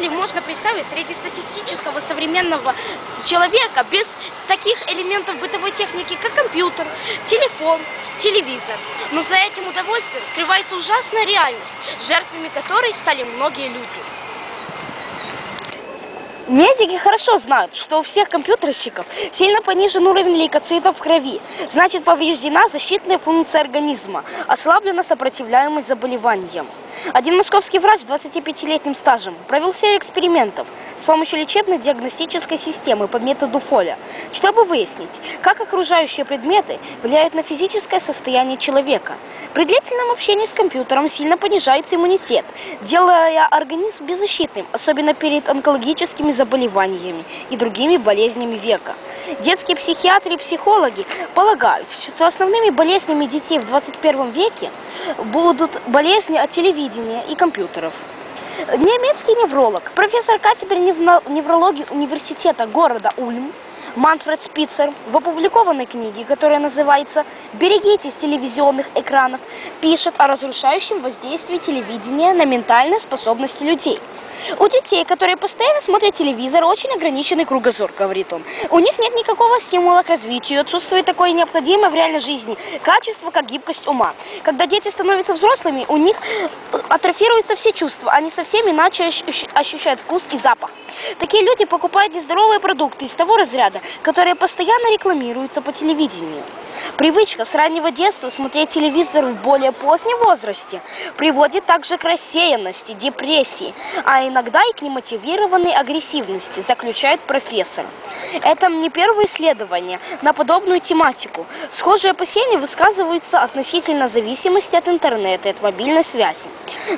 Ли можно представить среднестатистического современного человека без таких элементов бытовой техники, как компьютер, телефон, телевизор. Но за этим удовольствием скрывается ужасная реальность, жертвами которой стали многие люди. Медики хорошо знают, что у всех компьютерщиков сильно понижен уровень лейкоцитов в крови. Значит, повреждена защитная функция организма, ослаблена сопротивляемость заболеваниям. Один московский врач с 25-летним стажем провел серию экспериментов с помощью лечебно-диагностической системы по методу Фоля, чтобы выяснить, как окружающие предметы влияют на физическое состояние человека. При длительном общении с компьютером сильно понижается иммунитет, делая организм беззащитным, особенно перед онкологическими заболеваниями и другими болезнями века. Детские психиатры и психологи полагают, что основными болезнями детей в 21 веке будут болезни от телевидения и компьютеров. Немецкий невролог, профессор кафедры неврологии университета города Ульм Манфред Спицер в опубликованной книге, которая называется «Берегитесь телевизионных экранов», пишет о разрушающем воздействии телевидения на ментальные способности людей. У детей, которые постоянно смотрят телевизор, очень ограниченный кругозор, говорит он. У них нет никакого стимула к развитию, отсутствует такое необходимое в реальной жизни качество, как гибкость ума. Когда дети становятся взрослыми, у них атрофируются все чувства, они совсем иначе ощущают вкус и запах. Такие люди покупают нездоровые продукты из того разряда, которые постоянно рекламируются по телевидению. Привычка с раннего детства смотреть телевизор в более позднем возрасте приводит также к рассеянности, депрессии, а иногда и к немотивированной агрессивности, заключает профессор. Это не первое исследование на подобную тематику. Схожие опасения высказываются относительно зависимости от интернета и от мобильной связи.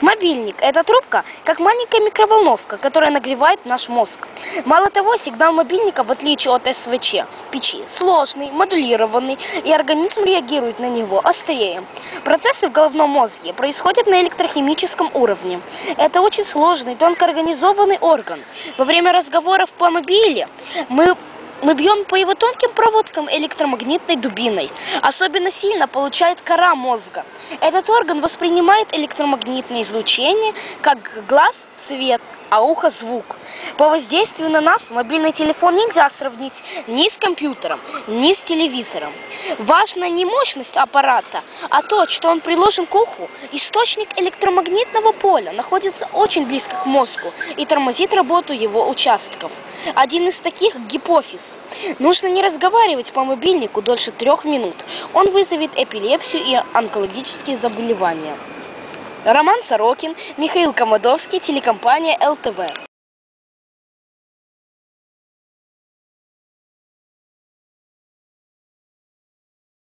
Мобильник – это трубка, как маленькая микроволновка, которая нагревает наш мозг. Мало того, сигнал мобильника, в отличие от СВЧ, печи, сложный, модулированный, и организм реагирует на него острее. Процессы в головном мозге происходят на электрохимическом уровне. Это очень сложный, тонко организованный орган. Во время разговоров по мобиле мы мы бьем по его тонким проводкам электромагнитной дубиной. Особенно сильно получает кора мозга. Этот орган воспринимает электромагнитное излучение как глаз – цвет, а ухо звук. По воздействию на нас мобильный телефон нельзя сравнить ни с компьютером, ни с телевизором. Важна не мощность аппарата, а то, что он приложен к уху. Источник электромагнитного поля находится очень близко к мозгу и тормозит работу его участков. Один из таких – гипофиз. Нужно не разговаривать по мобильнику дольше трех минут. Он вызовет эпилепсию и онкологические заболевания. Роман Сорокин, Михаил Комодовский, телекомпания ЛТВ.